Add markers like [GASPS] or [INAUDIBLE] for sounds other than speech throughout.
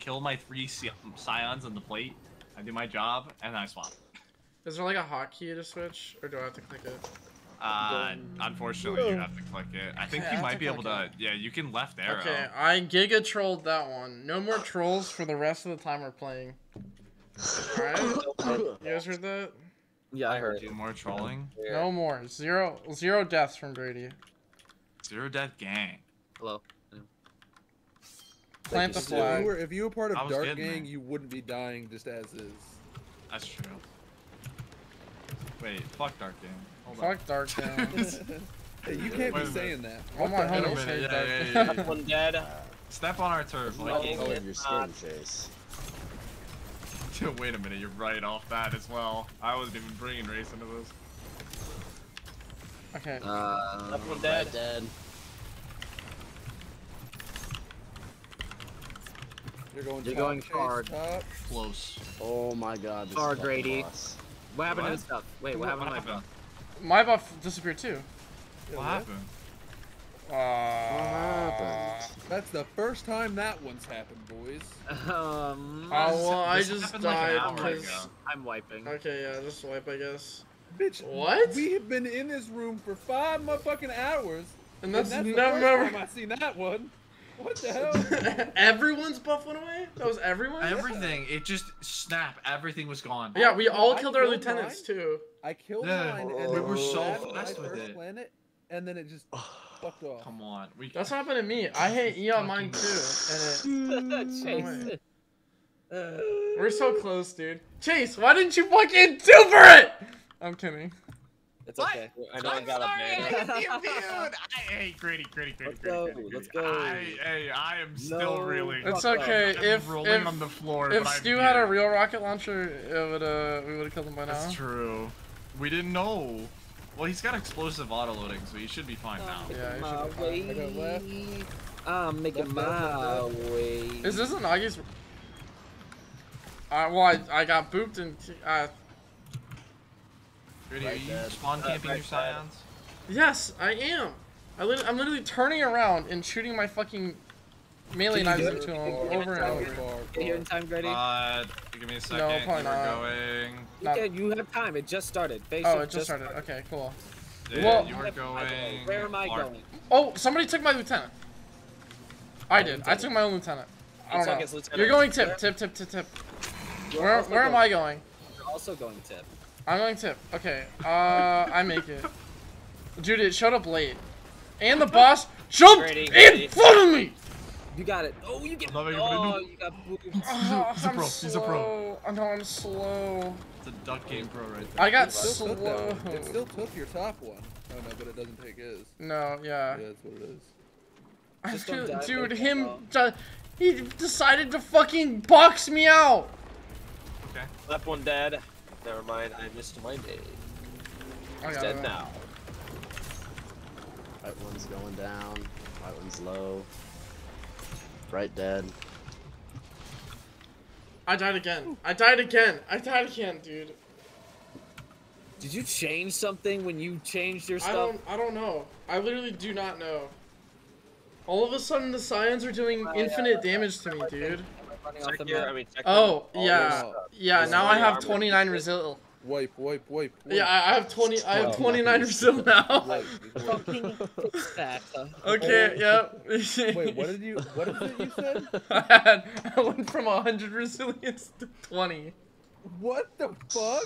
kill my three scions on the plate. I do my job, and then I swap. Is there like a hotkey to switch, or do I have to click it? Uh, unfortunately, you have to click it. I think Okay, I you have might be able click to. Yeah, you can left arrow. Okay, I giga trolled that one. No more trolls for the rest of the time we're playing. Alright? [COUGHS] You guys heard that? Yeah, I heard No you. more trolling. No more. Zero zero deaths from Grady. Zero death gang. Hello. Plant the you, If you, were, if you were part of Dark getting Gang, there. you wouldn't be dying just as is. That's true. Wait, fuck Dark Gang. Hold on. Fuck Dark Gang. [LAUGHS] Hey, you can't Wait be saying that. All What my the hell? A homies minute, yeah, Dark yeah, yeah, Gang. One dead. Step on our turf, No. Mikey. Oh, your skin chase. [LAUGHS] Wait a minute, you're right off that as well. I wasn't even bringing race into this. Okay. Uh, Left one dead. right dead. You're going, You're top, going chase, hard. top. Close. Oh my god. This Far Grady. boss. What happened to What? his stuff? Wait, what happened to my buff? My buff disappeared too. What what? happened? Uh, happened? That's the first time that one's happened, boys. [LAUGHS] Um, Oh, well, I just happened like died because. I'm wiping. Okay, yeah, just wipe, I guess. Bitch, What? we have been in this room for five motherfucking hours, And and that's, that's, the never. first time I seen that one. What the hell? [LAUGHS] Everyone's buff went away? That was everyone? Everything. It just snap. Everything was gone. Yeah, we all I killed our killed lieutenants mine. too. I killed Yeah, mine, we and were then so fast with first it. planet, and then it just fucked off. Come on. We. That's what happened to me. I hate E on mine too. And Chase. it, [LAUGHS] we're so close, dude. Chase, why didn't you fucking do for it? I'm kidding. It's okay. I know I got up there. I hate Grady, Grady, Grady, Let's Grady, go, Grady, let's go. I, hey, I am still No. reeling. It's okay. I'm If rolling if on the floor. if but I'm Stu had a real rocket launcher, it would uh we would have killed him by now. That's true. We didn't know. Well, he's got explosive auto loading, so he should be fine now. Yeah, you my should be fine. I left. way. I'm making Left, left, my left, way. Is this an Augie's? Uh, well, I, I got booped and uh, Grady, Right are you there. spawn Uh, camping right your scions? yes, I am. I lit I'm literally turning around and shooting my fucking melee knives do into Can him over and over. Far, Get here in far. time, Grady. Uh, give me a second. probably you were not. going. you, not- can, you have time. It just started. Face Oh, it just started. Okay, cool. Yeah, Well- you were going. Where am I Clark. going? Oh, somebody took my lieutenant. I did. I took my own lieutenant. I don't know. lieutenant. You're going tip, tip, tip, tip, tip. You're Where, where am I going? You're also going tip. I'm going tip. Okay. Uh, I make it. Dude, it showed up late. And the boss jumped Grady, in Grady. front of me! You got it. Oh, you get. I'm not making a Oh, you got booped. Oh, he's a I'm pro, he's a pro. slow. I know I'm slow. It's a duck game pro right there. I got It still took slow. It still took your top one. Oh no, but it doesn't take his. No, yeah. Yeah, that's what it is. I feel- dude, him, he decided to fucking box me out. Okay. Left one dead. Never mind. I missed my name. Oh, I dead it. now. Right one's going down. Right one's low. Right dead. I died again. I died again. I died again, dude. Did you change something when you changed your stuff? I stuff? don't. I don't know. I literally do not know. All of a sudden, the scions are doing infinite damage to me, dude. Running off the Check your, I mean, Oh your- yeah, yeah. Now I have 29 resil. Wipe, wipe, wipe. wipe. Yeah, I I have 20. I have 29 resil [LAUGHS] now. Wipe, wipe. [LAUGHS] Fucking fix that. uh, Okay. Yep. Wait, what did you? What is it you said? [LAUGHS] I had. I went from 100 resilience to 20. What the fuck?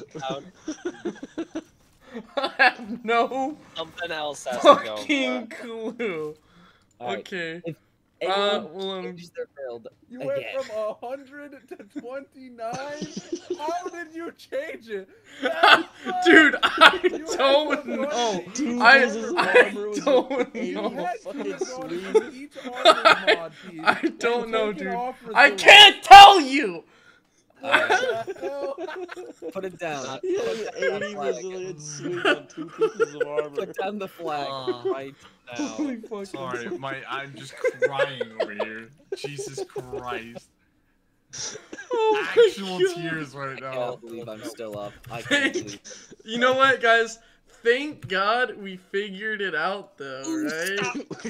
I have no Something else has to go. fucking clue. Alright. Okay. If Uh, well, um, changes their build, You went Again. from a hundred to twenty nine. [LAUGHS] How did you change it? [LAUGHS] [LAUGHS] Dude, I You don't know. Dude, I, his I don't You know. had fucking have gone sweet. through each mod piece I don't know, dude. I can't tell you. What put it down. He Put has down the 80 flag. resilient swing on two pieces of armor. Put down the flag Uh, right now. Holy fucking Sorry, my I'm just crying over here. Jesus Christ. Oh Actual God. tears right now. I can't believe I'm still up. I can't believe. [LAUGHS] You know what, guys? Thank God we figured it out though, right?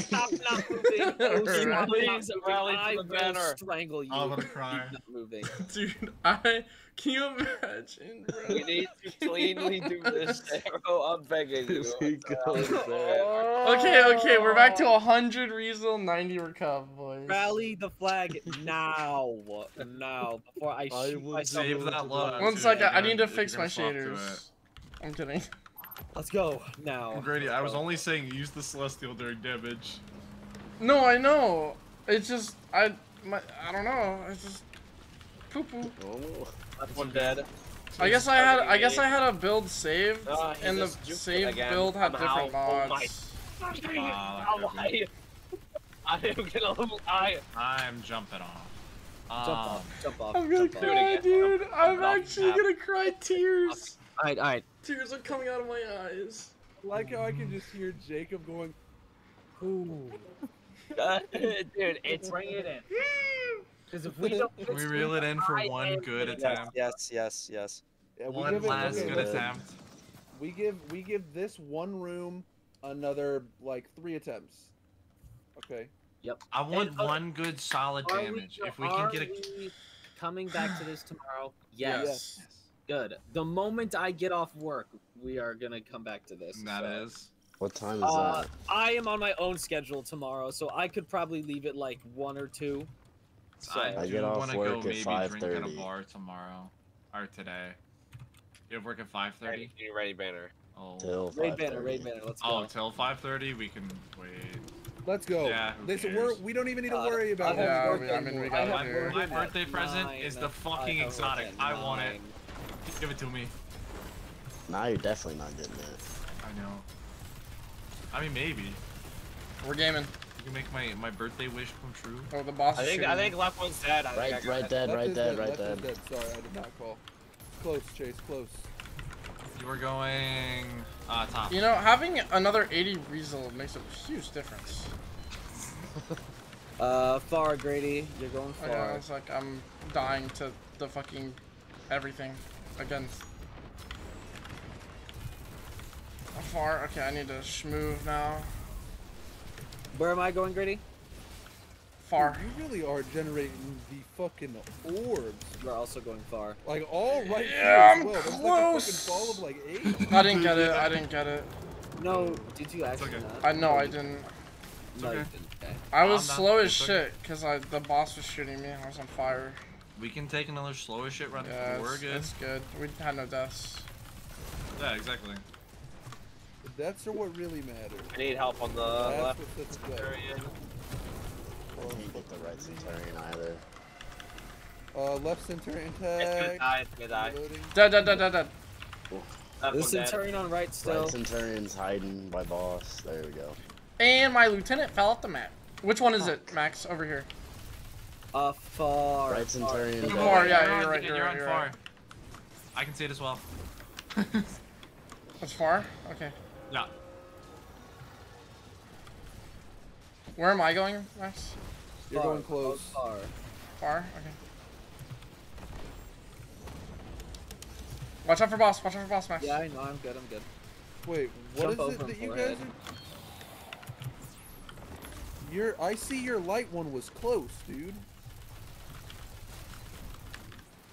Stop [LAUGHS] not [LAUGHS] moving. Oh, Please not moving. rally I for the will banner. strangle you. Oh, I'm gonna cry. keep not moving. Dude, I can you imagine, bro? We need to cleanly do this, Arrow. I'm begging you. [LAUGHS] He goes there. Okay, okay, we're back to 100 resil, 90 Recup, boys. Rally the flag [LAUGHS] now, now, before I I shoot will myself. Save in the that blood. load. One Dude, second, you're I need to fix my gonna swap to shaders. I'm kidding. Let's go now. Grady, I was only saying use the Celestial during damage. No, I know. It's just I my I don't know. It's just poo poo. Oh. That's one dead. I guess I had I guess I had a build saved, he and the just juked it save build had somehow. different Oh my mods. Ah, Ow, I, [LAUGHS] I am gonna. I. I'm jumping off. Jump Um, off, jump off. I'm gonna jump off. Cry, again. dude. I'm Jump actually tap. gonna cry [LAUGHS] tears. Alright, alright. Tears are coming out of my eyes. I like how I can just hear Jacob going. Ooh. [LAUGHS] Dude, it's. Bring it in. Because if we don't Can [LAUGHS] we reel it in for one good attempt? Yes, yes, yes. Yeah, we One give it, last okay, good listen, attempt. We give we give this one room another like three attempts. Okay. Yep. I want And, one good solid Are damage. we, if we can get a. coming back to this tomorrow? [GASPS] Yes. Yes. Good. The moment I get off work, we are gonna come back to this. That so. is. What time is Uh, that? I am on my own schedule tomorrow, so I could probably leave it like one or two. So I, I do get off want to work go at maybe drink at a bar tomorrow. Or today. You have work at 5.30? Ready, you ready, banner? Oh. Till raid banner, 5:30. raid banner. Let's go. Oh, till 5.30? We can wait. Let's go. Yeah, who Listen, cares? we're we don't even need to Uh, worry about I his have- birthday I mean, we anymore. got I it here. My birthday present nine. is the fucking have work exotic. I want it. nine. Give it to me. Now you're definitely not getting it. I know. I mean, maybe. We're gaming. You can make my, my birthday wish come true. Oh, the boss I think shooting I think left one's dead. I think I Right, got right it. dead, Left right dead, dead, right left dead. Sorry, I did not call. Close, Chase, close. You were going uh, top. You know, having another 80 resil makes a huge difference. [LAUGHS] Uh, far Grady, you're going Oh, yeah, far. it's like I'm dying to the fucking everything again. How far? Okay, I need to schmove now. Where am I going, Grady? Far. You really are generating the fucking orbs. We're also going far. Like all right Yeah, here I'm well. There's like a close. fucking ball of like eight. [LAUGHS] I didn't get it. I didn't get it. No, did you actually okay. not? I know I didn't. No, you okay. didn't. Okay. I was I'm slow as shit because I the boss was shooting me. I was on fire. We can take another slow as shit run. Yeah, we're it's, good. it's good. We had no deaths. Yeah, exactly. That's what really matters. I need help on the That's left. what sets us up. Centurion. I can't get the right Centurion either. Uh, left Centurion It's gonna tag. die. It's gonna die. Reloading. Dead, dead, dead, dead, dead. Left The one dead. Centurion on right still. Right Centurion's hiding by boss. There we go. And my lieutenant fell off the map. Which one is it, Max? Over here. Uh, far. Right Centurion. Far, dead. yeah, you're you're right, You're, you're on right, you're far. right. I can see it as well. [LAUGHS] That's far? Okay. Yeah. Where am I going, Max? You're Far, going close. Oh, far. Far? Okay. Watch out for boss. Watch out for boss, Max. Yeah, I know. I'm good. I'm good. Wait, what is Jump it over that you forehead. guys are? Your I see your light one was close, dude.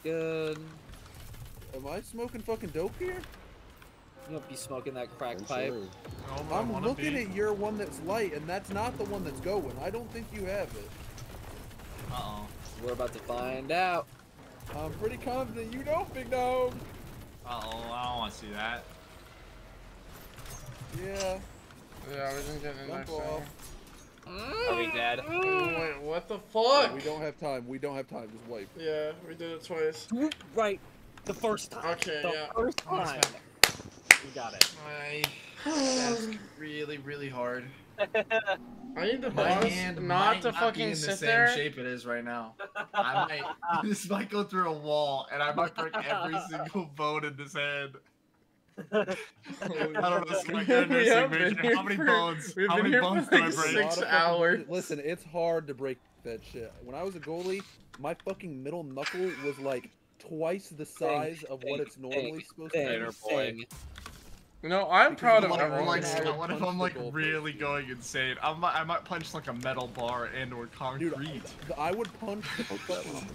Good. Am I smoking fucking dope here? You won't be smoking that crack pipe. Potentially. No, I I'm looking be. at your one that's light, and that's not the one that's going. I don't think you have it. Uh-oh. We're about to find out. I'm pretty confident you don't, Big Dog. Uh-oh, I don't want to see that. Yeah. Yeah, we didn't get in Jump off. Are we dead? Mm. Wait, what the Yeah, fuck? we don't have time. We don't have time. Just wipe. Yeah, we did it twice. Right. The first time. Okay, the yeah. first time. You got it. My... [SIGHS] That's really, really hard. [LAUGHS] I need the My boss hand not might to be fucking in the same there. shape it is right now. [LAUGHS] I might, [LAUGHS] this might go through a wall, and I might break every single bone in this hand. I don't know, Scott, you're a nursing have major. How many for- bones? we've How been many here for bones do I break? six A lot of fucking- hours. Listen, it's hard to break that shit. When I was a goalie, my fucking middle knuckle was like twice the size of what thing, it's normally thing, supposed to Thing, be. Later, boy. thing. You know, I'm Because proud of like- Like, everyone. like, what if I'm like really going insane? I might, I might punch like a metal bar and or Dude, concrete. I, I would punch the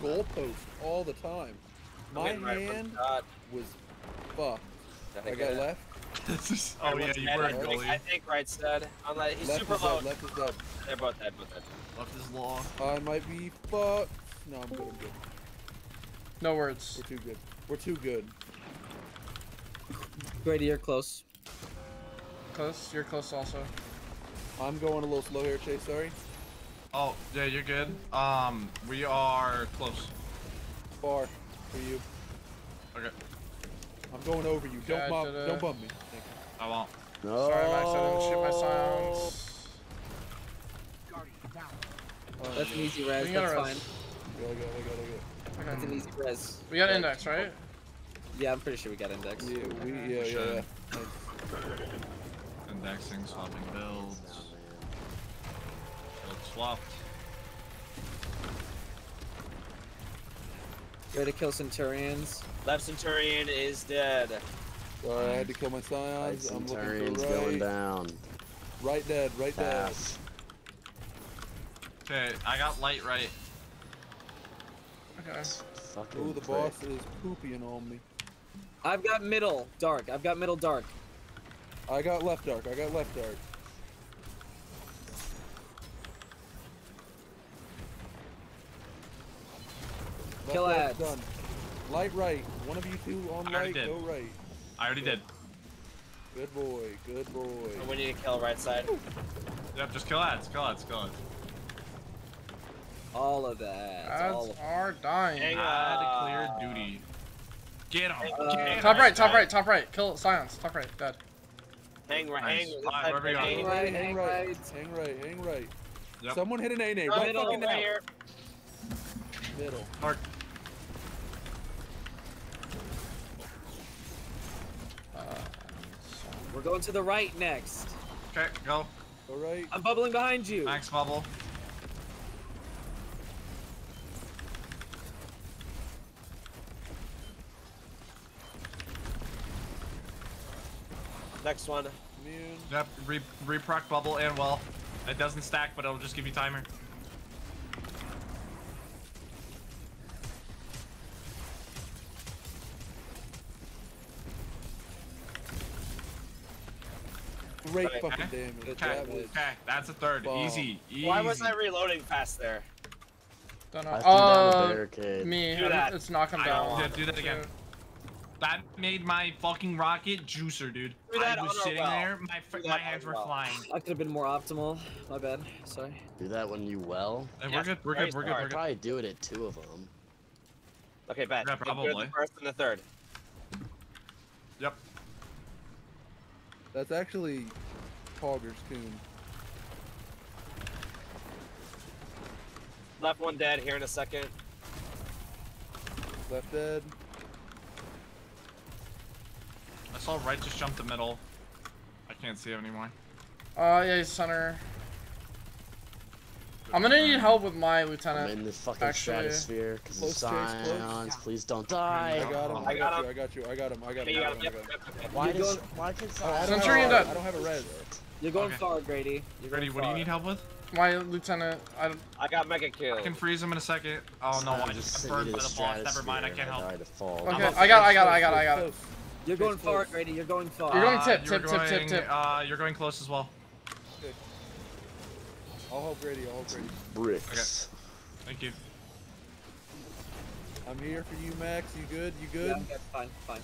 goalpost all the time. My Getting right hand was fucked. I I got it- left. This is- oh yeah, everyone's you dead, were a I think, I goalie. think right's dead. Unless he's Left super is low. dead. Left is dead. They're both dead, both dead. Left is law. I might be fucked. No, I'm good. I'm good. No words. We're too good. We're too good. Grady, you're close. Close. You're close also. I'm going a little slow here, Chase. Sorry. Oh yeah, you're good. Um, we are close. Far for you. Okay, I'm going over you. Don't bump. Gotcha. Don't bump me. I won't. No. Sorry, Max. I didn't shoot my sounds. Oh, That's an easy res. We got That's a res. fine. I got it, I got it, I got. That's an easy res. We got index, right? Yeah, I'm pretty sure we got index. Yeah, we, yeah, yeah, Should. yeah. Nice. Indexing, swapping builds. Build swapped. Way to kill Centurions. Left Centurion is dead. Sorry, I had to kill my Right, scions. I'm looking Centurion's for going down. Right dead, right dead. Pass. Okay, I got light right. Okay. Fucking Ooh, the prick. boss is pooping on me. I've got middle dark. I've got middle dark. I got left dark. I got left dark. Kill dark's ads. Done. Light right. One of you two on I already right. did. Go right. I already did. Good boy. Good boy. And we need to kill right side. Yep, just kill ads, kill ads, kill ads. All of that. All Ads of are dying. Hang on. Ad clear duty. Get him. Uh, get him. Top right, top right, top right. Kill scions. Top right. Dead. Hang right, Nice. hang Fine, left side, wherever you are. hang Hang right, right. Hang hang right. right. Hang right. Hang right. Yep. Someone hit an A nade. Right Right middle, fucking right now. here. Middle. Mark. Uh, We're going to the right next. Okay, go. All right. I'm bubbling behind you. Max bubble. Next one. Immune. Yep, re reproc bubble and well. It doesn't stack, but it'll just give you timer. Great Okay. fucking damage. Okay, That okay, that's a third. Bomb. Easy, easy. Why was I reloading fast there? don't know. I threw down a Uh, me. Do I'm- that. It's not come I down. don't Yeah, do that again. That made my fucking rocket juicer, dude. Do that I was sitting well. there, my my hands were well. flying. I could have been more optimal. My bad. Sorry. Do that when you well. Uh, hey, Yes, we're good, we're good, we're good, we're I'd good. probably do it at two of them. Okay, bet. Yeah, Good, probably. The first and the third. Yep. That's actually Hogger's coon. Left one dead here in a second. Left dead. I saw right just jump the middle. I can't see him anymore. Uh, yeah, he's center. I'm gonna need help with my I'm lieutenant. in the fucking actually- stratosphere because of Close, close. scions. Please don't I die. got him. I I got got him. you. I got you. I got him. I got him. you I got got him. him. I got him. yep, yep. Why You're does why can Oh, I don't have Centurion a- dead. I don't have a res. You're going Okay. far, Grady. You're Ready, going what do you need help with? My lieutenant. I. I got mega kill. I can freeze him in a second. Oh no, I just burned by the boss. Never mind, I can't help. died. Okay. I got, it, I got, it, I got, it, I got. it. Close. You're going far. Grady. You're going far. You're going Uh, tip, you're tip, tip, tip, tip. Uh, you're going close as well. I'll help Grady. I'll help Grady. Bricks. Thank you. I'm here for you, Max. You good? You good? Yeah, good? okay, fine, fine.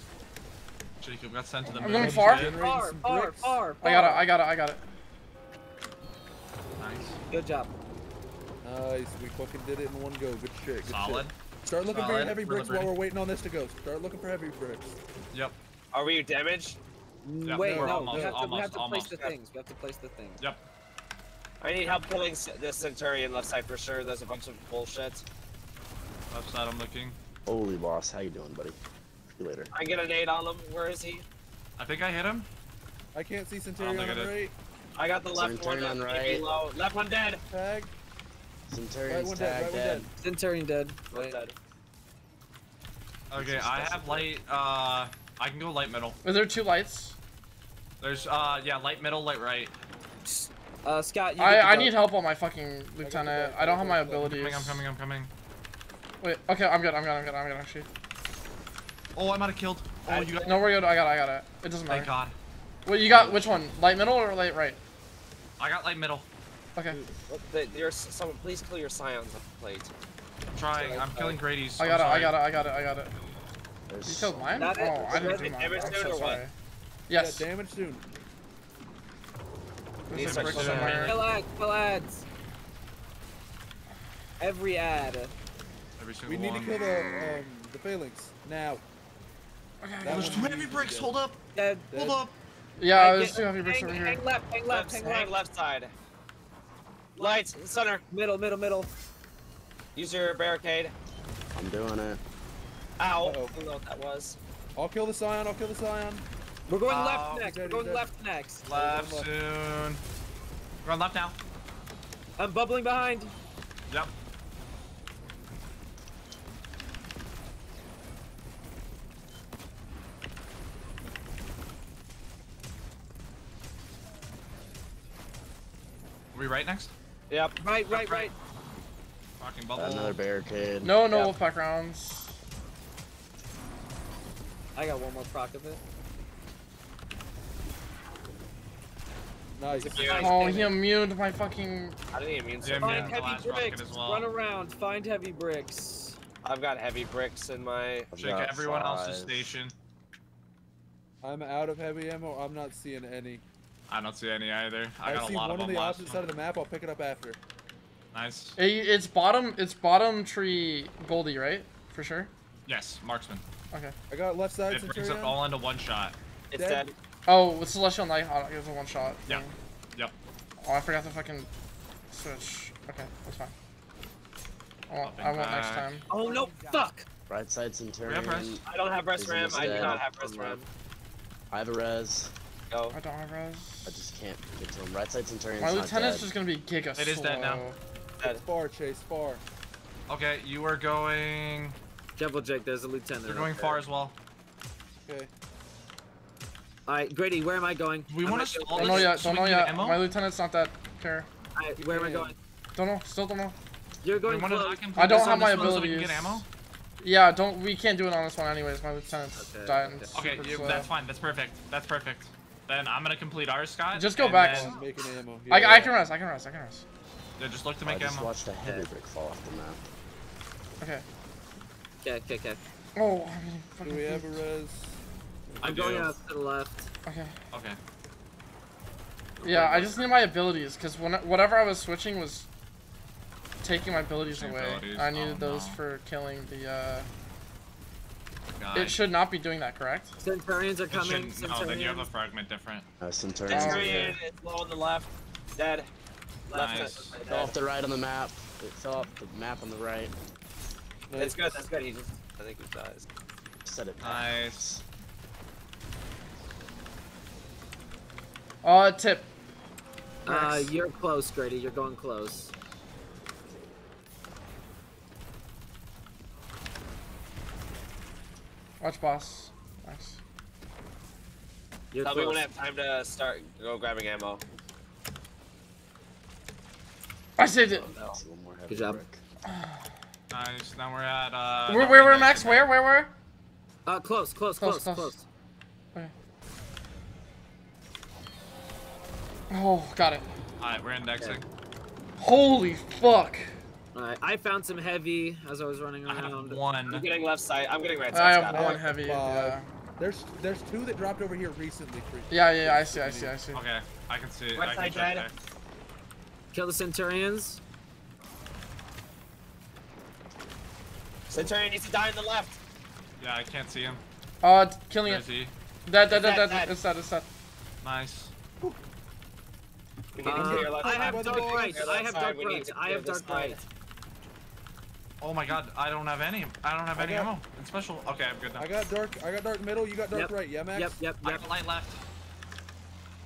Jacob got sent to the I'm moon. going far. Far, far, far, far. I got it. I got it. I got it. Nice. Good job. Nice. We fucking did it in one go. Good shit. Good Solid. Shit. Start looking for Solid. heavy Really bricks while we're waiting on this to go. Start looking for heavy bricks. Yep. Are we damaged? Yeah, Wait, we're no, almost, we have to, we have to almost. place the things. We have to place the things. Yep. I need help killing c- this Centurion left side for sure. There's a bunch of bullshit. Left side, I'm looking. Holy boss, how you doing, buddy? See you later. I get a nade on him. Where is he? I think I hit him. I can't see Centurion think on I right. I got the left one. Centurion that on right. Low. Left one dead. Tag. Centurion's one dead, tag right dead. dead. Centurion dead. One Wait. dead. Okay, I have light. Uh, I can go light middle. Are there two lights? There's uh yeah, light middle, light right. Uh, Scott, you I, I go. need help on my fucking lieutenant. I don't have my abilities. I'm coming, I'm coming, I'm coming. Wait, okay, I'm good, I'm good, I'm good, I'm good actually. Oh, I might have killed. Oh, you got. No, we're good, I got it, I got it. It doesn't matter. Thank matter. God. Wait, you got which one? Light middle or light right? I got light middle. Okay, What the, there's someone. Please kill your scions on the plate. I'm trying. I'm killing Grady's. I got it, I got it, I got it, I got it. You killed mine? Not Oh, it. I didn't do Did mine. damage I'm soon so or what? sorry. Yes. Yeah, damage soon. There's Need a such brick somewhere. Kill ads, kill ads. Every ad. Every single We need to kill the um, the phalanx now. Okay, That There's too we many bricks. Hold up. Dead. Hold up. Yeah, Hang- there's two heavy bricks over here. hang left, hang left, Left, hang hang left. left side. Lights, center. Middle, middle, middle. Use your barricade. I'm doing it. Ow. Uh-oh. I don't know what that was. I'll kill the scion. I'll kill the scion. We're going Oh, left next. We're going left next. Left left. soon. We're on left now. I'm bubbling behind. Yep. Are we right next? Yep. Right, right, right. Fucking bubble. Another barricade. No, no Yeah. wolfpack rounds. I got one more proc of it. Nice. Yeah. Oh, he immuned my fucking. I didn't even mean to. man. Find heavy last bricks. as well. Run around. Find heavy bricks. I've got heavy bricks in my. Check got everyone else's station. I'm out of heavy ammo. I'm not seeing any. I don't see any either. I I got see a lot of them. I see one on the last opposite side of the map. I'll pick it up after. Nice. It, it's bottom. It's bottom tree Goldie, right? For sure. Yes, marksman. Okay. I got left side It brings it all into one shot. It's Dead. dead. Oh, with Celestial Knight, oh, it was a one shot. Yep. thing. Yep. Oh, I forgot to fucking switch. Okay, that's fine. I won't, I won't next time. Oh no! Fuck! Right side Centurion. res? I don't have rest Is ram. I do not have rest ram. I have a res. Go. I don't have res. I just can't get to him. Right side Centurion's My lieutenant's just gonna be giga It is slow. dead now. Dead. Far, Chase, far. Okay, you are going. Careful, Jake. There's a lieutenant. You're going far as well. Okay. All right, Grady. Where am I going? We want to be- stall Don't know yet. so Don't know yet. My lieutenant's not that care. All right, where am I going? Don't know. Still don't know. You're going to close. not complete I don't have my one so get abilities. ammo. Yeah, don't. We can't do it on this one anyways. My lieutenant's Okay, dying. okay. Okay, super you, slow. that's fine. That's perfect. That's perfect. Then I'm gonna complete ours, Scott. Just go back. then- I'm making ammo. I, Yeah. I can rest. I can rest. I can rest. yeah, just look to Oh, I just ammo. watched a heavy brick fall off the map. Okay. Okay, okay, okay. Oh, I'm getting Do we have a beat. res? I I'm going do. out to the left. Okay. Okay. Yeah, I just need my abilities because when whatever I was switching was taking my abilities Switching away. abilities, I needed oh those no. for killing the. uh... God. It should not be doing that, correct? Centurions are coming. shouldn't- no, then you have a fragment different. Uh, Centurion's Oh, Centurion is low on the left. Dead. Left. Nice. side, dead. off the right on the map. It fell off the map on the right. That's good. That's good. He just. I think he dies. Set it. Nice. Oh, tip. Uh, you're close, Grady. You're going close. Watch boss. Nice. You're Tell me when I have time to start go grabbing ammo. I saved it. No. See one more heavy Good job. [SIGHS] brick. Nice. Now we're at. Uh, where, no, where, where, Max? to Where, where, where? Uh, close, close, Close, close, close. close. Oh, got it. Alright, we're indexing. Holy fuck. All right, I found some heavy as I was running I have around. I'm getting left side. I'm getting right side. I have Scott. one heavy. Yeah. There's there's two that dropped over here recently. Yeah, yeah, yeah, I see, I see, I see. Okay, I can see. Right I can side check dead. Kill the Centurions. Centurion needs to die on the left. Yeah, I can't see him. Uh, killing Where it. is he? Dead, dead, dead, Dead, dead. dead. It's dead, it's dead. Nice. We need Uh, I have dark right. I have dark right. I have dark right. Oh my god, I don't have any. I don't have I any got- ammo. It's special. Okay, I'm good now. I got dark. I got dark middle. You got dark Yep. right. Yeah, Max. Yep, yep, yep. I yep. got light left.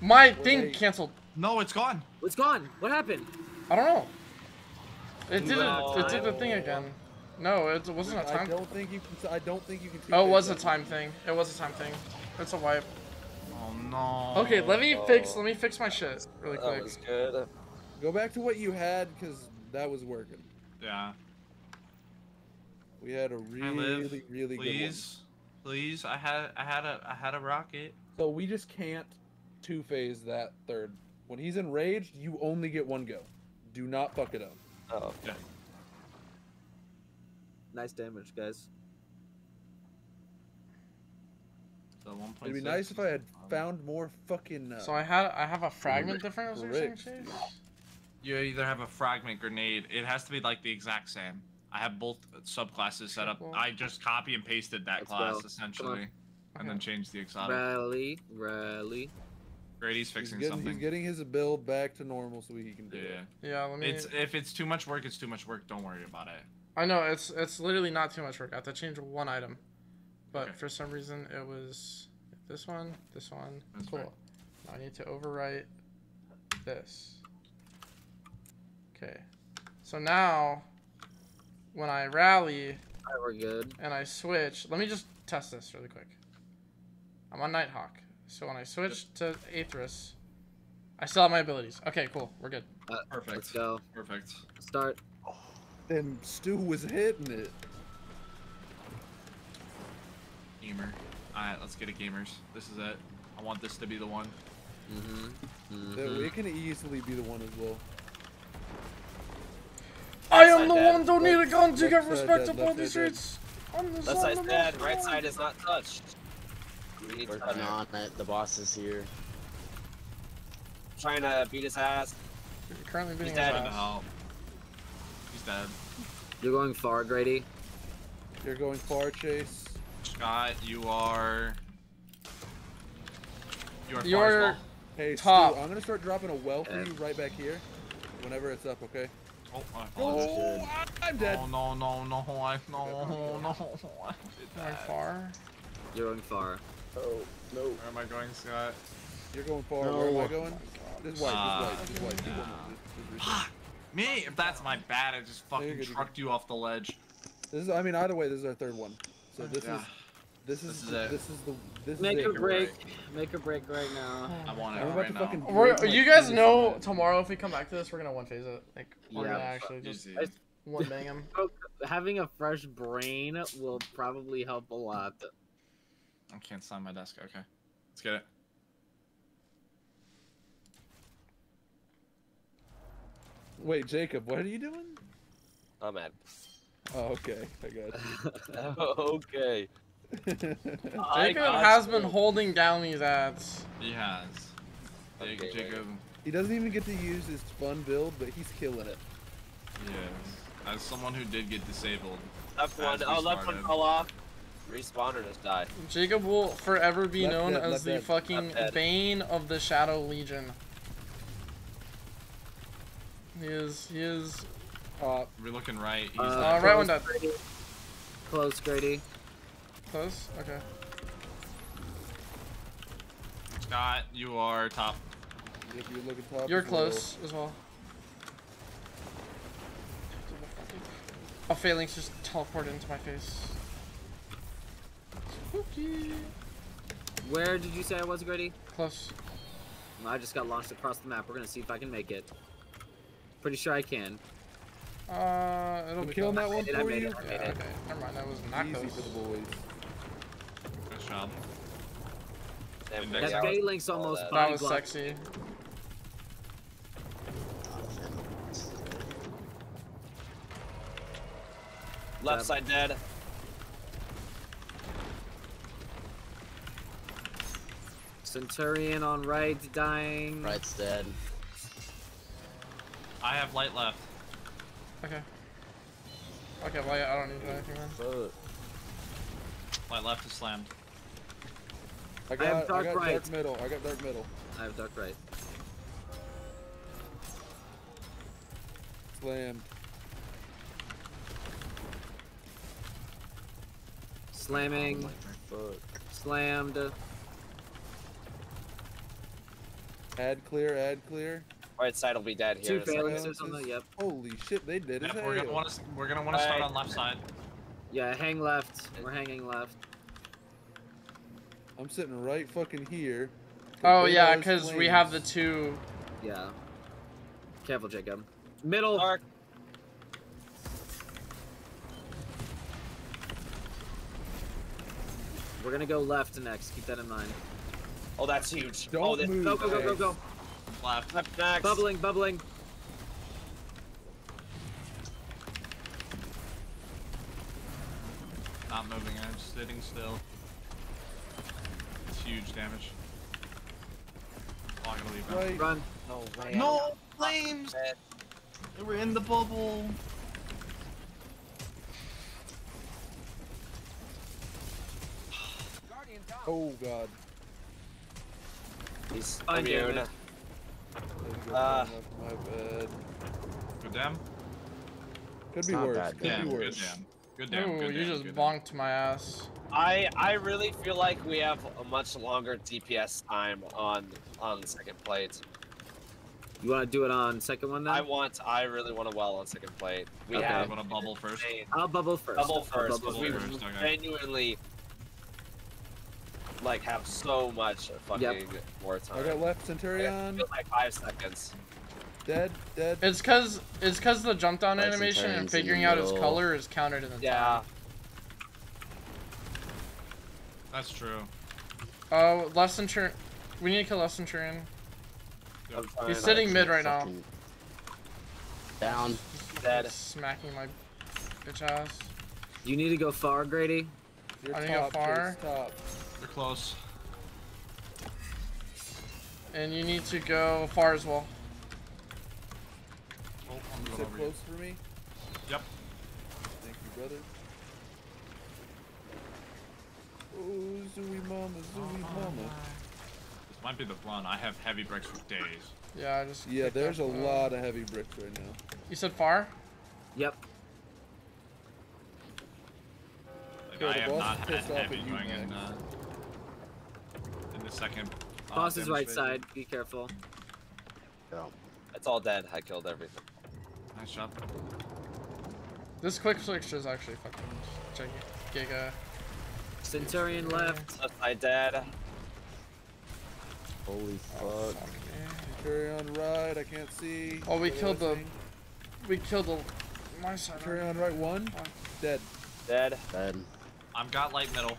My Were thing canceled. No, it's gone. It's gone. What happened? I don't know. It did No. it. It did the thing again. No, it wasn't a time. I don't think you can. I don't think you can. Oh, it was a time thing. It was a time thing. It's a wipe. Oh no. Okay, let me fix. Oh. Let me fix my shit really That quick. was good. Go back to what you had, because that was working. Yeah. We had a Can I live? really, really good one. Please, please. I had, I had a, I had a rocket. So we just can't two phase that third. When he's enraged, you only get one go. Do not fuck it up. Oh, Nice damage, guys. So one point. It'd be nice if I had found more fucking. Uh, So I had. I have a fragment difference. Or Correct. something, Chase? You either have a fragment grenade. It has to be like the exact same. I have both subclasses set up. I just copy and pasted that Let's class go. essentially, and then Okay. changed the exotic. Rally, rally. Grady's he's fixing getting, something. he's getting his build back to normal so he can do yeah. it. Yeah. Let me. It's if it's too much work, it's too much work. Don't worry about it. I know it's it's literally not too much work. I have to change one item, but Okay. for some reason it was this one, this one. That's cool. right. Now I need to overwrite this. Okay. So now, when I rally Alright, we're good. and I switch, let me just test this really quick. I'm on Nighthawk, so when I switch to Aetherus, I still have my abilities. Okay, cool. We're good. Uh, Perfect. Let's go. Perfect. Start. And Stu was hitting it. Gamer. Alright, let's get it, gamers. This is it. I want this to be the one. Mm-hmm. Mm-hmm. It can easily be the one as well. I Left am the dead. one. Don't need a gun to get side respect dead, upon left these streets. I'm the Left son side's of dead. Right gun. side is not touched. We need to touch Working on it. The boss is here. Trying to beat his ass. You're currently beating dead. his Trying to ass. Help. He's dead. You're going far, Grady. You're going far, Chase. Scott, you are. You are. You far as are- well. Hey, Top. Stu, I'm gonna start dropping a well for you right back here. Whenever it's up, okay? Oh, I Oh, apologize. I'm dead. Oh no no no I no no no I did Going that. far. You're going far. Oh no. Where am I going, Scott? You're going far. Where am I No. going? This white, Ah. this white, this white. Keep going. This- this- Fuck me! If that's my bad, I just fucking good, trucked you off the ledge. This is, I mean, either way, this is our third one. So this Yeah. is, this is, This is the, it. this is the, this Make is or it. break. Make or break right now. I want it I'm right to now. fucking We're, break my you guys know in tomorrow if we come back to this, we're gonna one phase it. Like we're Yeah. gonna actually just Easy. one bang him. [LAUGHS] Having a fresh brain will probably help a lot. I can't sign my desk. Okay, let's get it. Wait, Jacob, what are you doing? I'm at. Oh, okay, I got [LAUGHS] okay. you. [LAUGHS] I Jacob has you. been holding down these ads. He has. Okay, Jacob, he doesn't even get to use his fun build, but he's killing it. Yes. As someone who did get disabled. Left one. As we Oh, left one fell off. Respawn or just die. Jacob will forever be Left known dead, as the dead. fucking bane of the Shadow Legion. He is. He is. Uh, We're looking right. He's Uh, Uh, right one dead. Grady. Close, Grady. Close. Okay. Scott, you are top. if you're looking top, You're as well. close as well. A phalanx just teleported into my face. Spooky. Where did you say I was, Grady? Close. I just got launched across the map. We're gonna see if I can make it. Pretty sure I can. Uh, it'll I'm be killing that one made I for you. it, Yeah, okay. Never mind. That was not Easy close. for the boys. Nice job. That we That got phalanx almost that. That was blocked. sexy. Left side dead. Centurion on right, dying. Right's dead. I have light left. Okay. Okay, well, yeah, I don't need anything then. Fuck. Light left is slammed. I have got, I, dark got right. dark middle. I got dark middle. I have dark right. Slammed. Slamming. Fuck. Slammed. Ad clear. Ad clear. Right side will be dead here. in a second. phalanxes on the. Yep. Holy shit, they did it. Yep, we're gonna want to. We're gonna want to start on left side. Yeah, hang left. We're hanging left. I'm sitting right fucking here. Oh yeah, Torpedoes, because we have the two. Yeah. Careful, Jacob. Middle. Dark. We're gonna go left next. Keep that in mind. Oh, that's huge. Oh, Don't oh, this, move. Go, go, go, go, go. Left. left next. Bubbling, bubbling. Not moving. I'm sitting still. It's huge damage. Oh, I'm gonna leave. Right. Run. No way. No flames. They were in the bubble. Oh god. He's Fine, immune. David. Uh. my bad. Good damn. Could It's be worse. Could Damn. be Good worse. damn. Good damn. Ooh, good you damn, just good damn. bonked my ass. I I really feel like we have a much longer DPS time on on the second plate. You want to do it on second one then? I want I really want to well on second plate. We Okay. I'm have gonna bubble first. I'll bubble first. double I'll first bubble because we first, okay. genuinely like have so much fucking more time. I got left Centurion. feels like five seconds. Dead. Dead. It's cause it's cause the jump down Right, animation and figuring out his color is counted in the Yeah. time. That's true. Oh, left centurion. We need to kill left centurion. I'm He's sitting mid right now. Down. Dead. Smacking my bitch ass. You need to go far, Grady. You're I think I'm top. far. Chase, close. And you need to go far as well. Oh, I'm going over you. close for me. Yep. Thank you, brother. Oh, Zooey mama, Zooey mama. This might be the run. I have heavy bricks for days. Yeah, I just. Yeah, there's a up, uh, lot of heavy bricks right now. You said far? Yep. Like, Yeah, I the have not had pissed off heavy at you, going in, uh, in the second. uh, Boss is right side. Be careful. Go. It's all dead. I killed everything. Nice job. This quick switch is actually fucking gig- giga. Centurion left. Left side dead. Holy Oh, fuck. fuck me. Centurion right, I can't see. Oh, we What killed am the- saying? We killed the my side. Centurion right, one. One. Dead. Dead. Dead. I'm got light middle.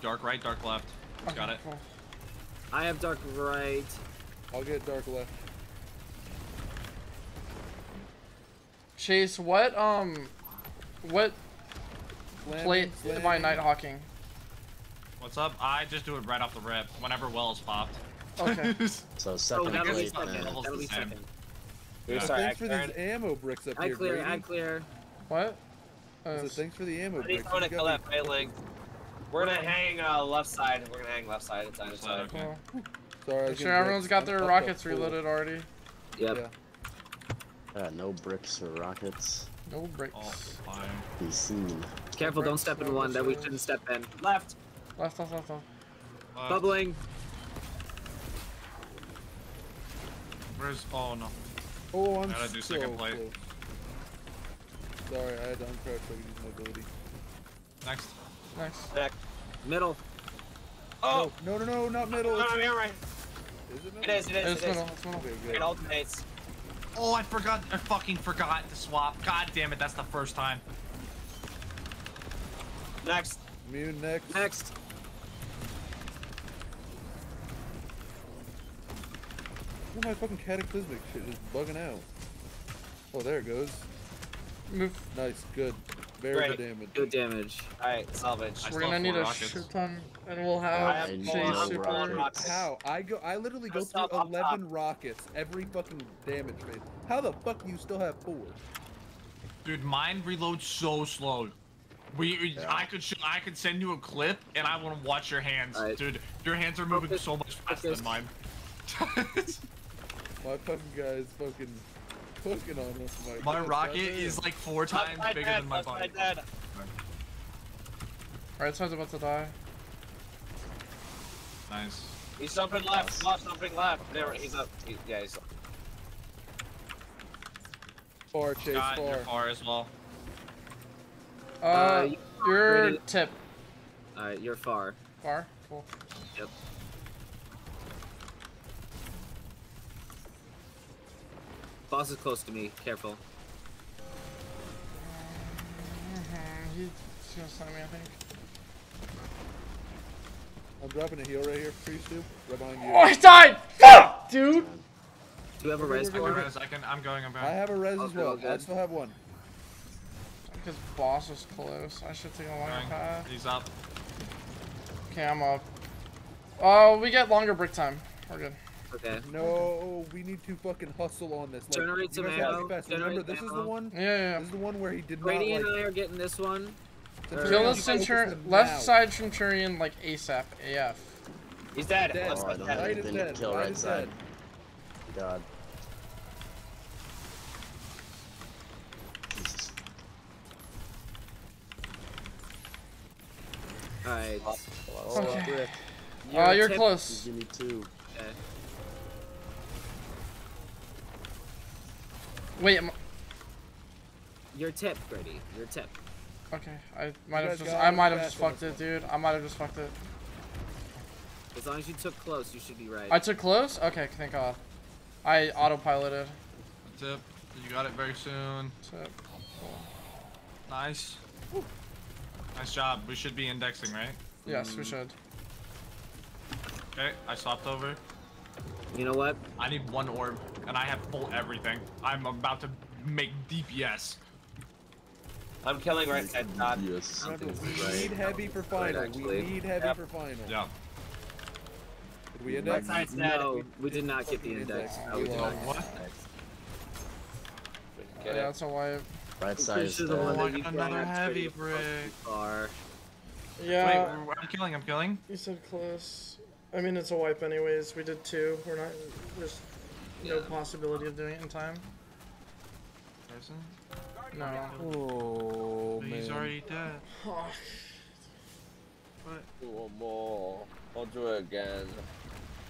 Dark right, dark left. Okay, Got it. cool. I have dark right. I'll get dark left. Chase, what um, what Slamming, plate am I slamming. night hawking? What's up? I just do it right off the rip. Whenever well is popped. Okay. [LAUGHS] So Oh, second that'll be plate second. then. That'll be second. Yeah. sorry, thanks for these ammo bricks up I here, clear. Grady. I clear. what? I Uh, said, thanks for the ammo What are you bricks. throwing You at got the me- left railing? We're gonna hang uh, left side. We're gonna hang left side. It's either side. Okay. Sorry, I Make sure getting everyone's bricks. got their rockets full. reloaded already. Yep. Yeah. I got no bricks or rockets. No breaks. Oh, fine. Be seen. Careful, don't step in no one that we missiles. shouldn't step in. Left. Left, left, left, left. Uh, Bubbling. Where's? Oh no. Oh, I'm Gotta do so second plate. close. Sorry, I had to uncrouch so I could use my ability. Next. Nice. Back. Middle. Oh. No, no, no, no, not middle. No, no, you're right. Is it middle? It is. It is. It's It is. middle, it's middle. Okay, It alternates. Oh, I forgot. I fucking forgot to swap. God damn it. That's the first time. Next. Immune next. Next. Oh, my fucking cataclysmic shit is bugging out. Oh, there it goes. Move. Nice, good. Very Great. good damage. Good damage. All right. Salvage. We're gonna need a rockets. shit ton, and we'll have have Chase super. rockets. rockets. How? I go. I literally go through up, up, 11 rockets every fucking damage phase. How the fuck do you still have four? Dude, mine reloads so slow. We, Yeah. I could, sh- I could send you a clip, and I want to watch your hands, Alright. dude. Your hands are moving Focus, so much faster focus. than mine. [LAUGHS] My fucking guy is fucking cooking on us. My, my God, rocket is like four times bigger dead. than my Left body. side dead. Right side's about to die. Nice. He's jumping left. Boss jumping left. There. He's up. He, yeah. He's up. far chase God, far. you're far as well. Uh, Uh, you're Ready. tip. Alright, you're far. Far. Cool. Boss is close to me. Careful. He's gonna slam me, I think. I'm dropping a heal right here for you, Stu. Right behind you. Oh, I died! Fuck, dude. Do you have a res Give me for a it? I'm going. I'm going. I have a res as well. all. I still have one. Because boss was close. I should take a longer Going. path. He's up. Okay, I'm up. Oh, we get longer brick time. We're good. Okay. No, we need to fucking hustle on this. Like, Generate some guys gotta be ammo, fast. generate Remember, this is the one. Yeah, yeah, This is the one where he did Brady not and like. I are getting this one. Centurion, Kill the focus Centurion. Left now. side Centurion, like ASAP. AF. He's dead. Dead. Let's Oh, I let don't Right is dead. kill Right right side. dead. God. Alright. Okay. Your Uh, you're close. Give me two. Wait, am Your tip, Brady. Your tip. okay. I might have just I might have just fucked it, dude. I might have just fucked it. As long as you took close, you should be right. I took close. Okay, thank God. I autopiloted. Tip. You got it very soon. Tip. Nice. Nice job. We should be indexing, right? Yes, Mm. we should. Okay. I swapped over. You know what? I need one orb, and I have full everything. I'm about to make DPS. I'm killing right side dot. Yes. Remember, we Right. need heavy for final. actually. we need heavy Yep. for final. Yeah. Did we index? side's dead. No, we did not get the Fucking index. index. No, we did Well, not. what? Get Yeah, it? that's a wipe. Right side is sure the dead. one that you another heavy pretty fucking brick. Far. Yeah. Wait, I'm killing. I'm killing. You said close. I mean, it's a wipe anyways. We did two. We're not. There's no Yeah. possibility of doing it in time. Person. No. Oh But man. He's already dead. Oh, what? One more. I'll do it again.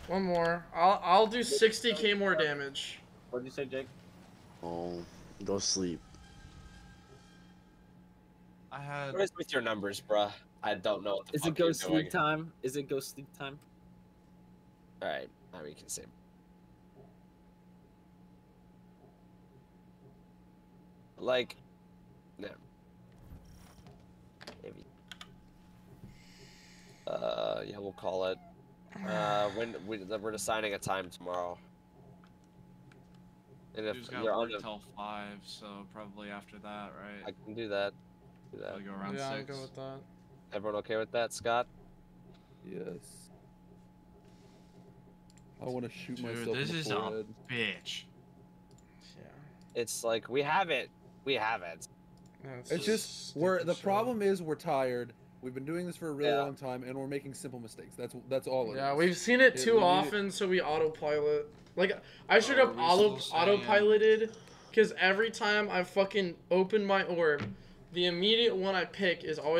One more. I'll I'll do 60k more damage. What did you say, Jake? Oh, go sleep. I had. What is with your numbers, bruh? I don't know what the Is fuck it go sleep doing. time? Is it go sleep time? Alright, now we can see. Like, no. Maybe. Uh, yeah, we'll call it. Uh, when we, we're deciding a time tomorrow. And if Who's got you're on work the, till five, so probably after that, right? I can do that. Do that. I'll go around yeah, I'm six. good with that. Everyone okay with that, Scott? Yes. I want to shoot Dude, myself this in the is a- Bitch. Yeah. It's like we have it. We have it. Yeah, It's just we're the problem is we're tired. We've been doing this for a really Yeah. long time, and we're making simple mistakes. That's that's all. it Yeah, is. we've seen it Yeah, too we need it. often, so we autopilot. Like, I should have auto autopiloted, because every time I fucking open my orb, the immediate one I pick is always.